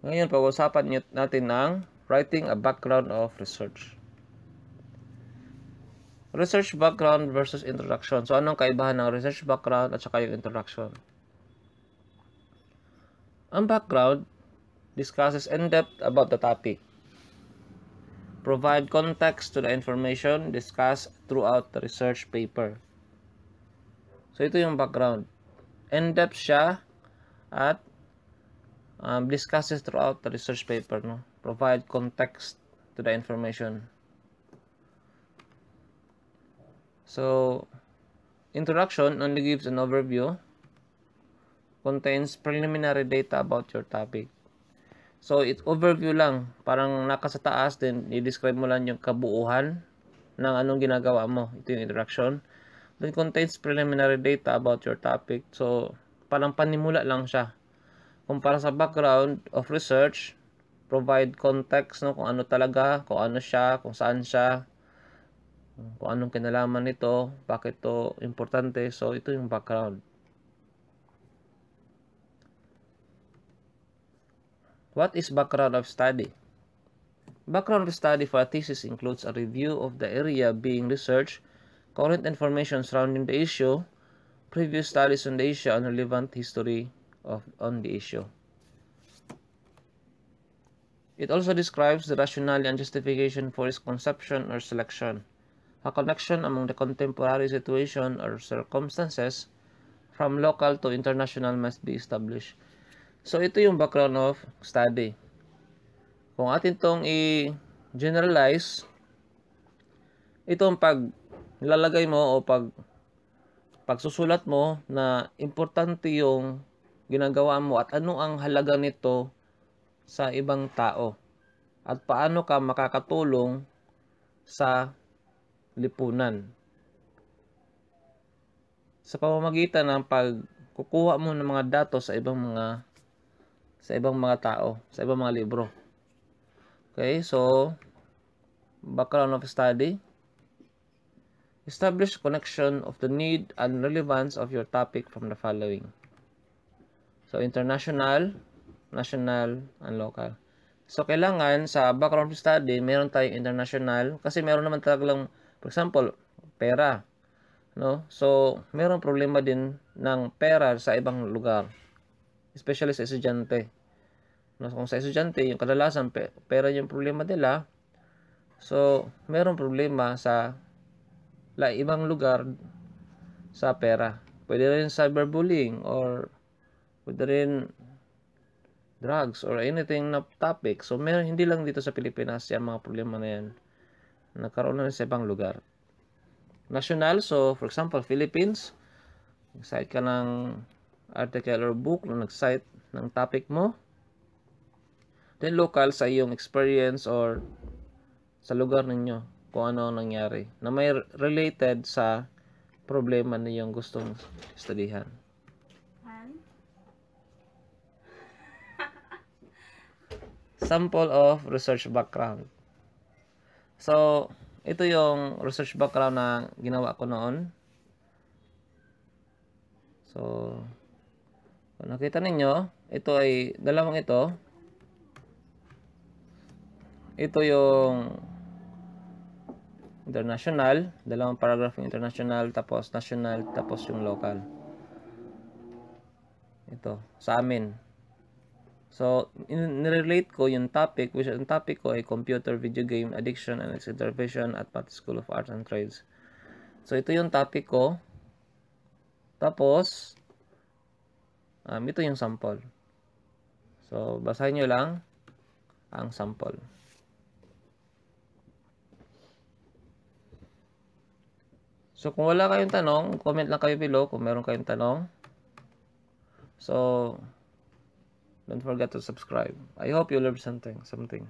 Ngayon, pag-usapan natin ng writing a background of research. Research background versus introduction. So, anong kaibahan ng research background at saka yung introduction? Ang background discusses in-depth about the topic. Provide context to the information discussed throughout the research paper. So, ito yung background. In-depth siya at um, discusses throughout the research paper. No? Provide context to the information. So, introduction only gives an overview, contains preliminary data about your topic. So, it overview lang. Parang naka taas, then i-describe mo lang yung kabuuhan ng anong ginagawa mo. Ito yung introduction. Then contains preliminary data about your topic. So, parang panimula lang siya. Kumpara sa background of research, provide context no, kung ano talaga, kung ano siya, kung saan siya, kung anong kinalaman nito, bakit to importante. So, ito yung background. What is background of study? Background of study for a thesis includes a review of the area being researched, current information surrounding the issue, previous studies on the issue, and relevant history of, on the issue. It also describes the rationale and justification for its conception or selection. A connection among the contemporary situation or circumstances from local to international must be established. So, ito yung background of study. Kung atin tong i-generalize, itong pag nilalagay mo o pag pagsusulat mo na importante yung ginagawa mo at ano ang halaga nito sa ibang tao at paano ka makakatulong sa lipunan. Sa pamamagitan ng pagkukuha mo ng mga datos sa ibang mga sa ibang mga tao, sa ibang mga libro. Okay, so background of study. Establish connection of the need and relevance of your topic from the following. So international, national, and local. So kailangan sa background study, meron tayong international kasi meron naman talagang For example, pera. No? So, mayroong problema din ng pera sa ibang lugar. Especially sa estudyante. No? Kung sa estudyante, yung kadalasan, pera yung problema nila. So, mayroong problema sa la, ibang lugar sa pera. Pwede rin cyberbullying or rin drugs or anything na topic. So, meron, hindi lang dito sa Pilipinas yung mga problema na yan nagkaroon na sa ibang lugar. National, so for example, Philippines, nag-cite ka ng article or book na nag-cite ng topic mo. Then local sa iyong experience or sa lugar ninyo kung ano nangyari na may related sa problema na yung gustong studihan. Sample of research background. So, ito yung research background na ginawa ko noon. So, kung nakita ninyo, ito ay, dalawang ito. Ito yung international, dalawang paragraph yung international, tapos national, tapos yung local. Ito, sa amin. So, nirelate ko yung topic, which yung topic ko ay computer, video game, addiction, and its intervention at Patti School of Arts and Trades. So, ito yung topic ko. Tapos, um, ito yung sample. So, basahin nyo lang ang sample. So, kung wala kayong tanong, comment lang kayo below kung meron kayong tanong. So, Don't forget to subscribe. I hope you learned something. Something.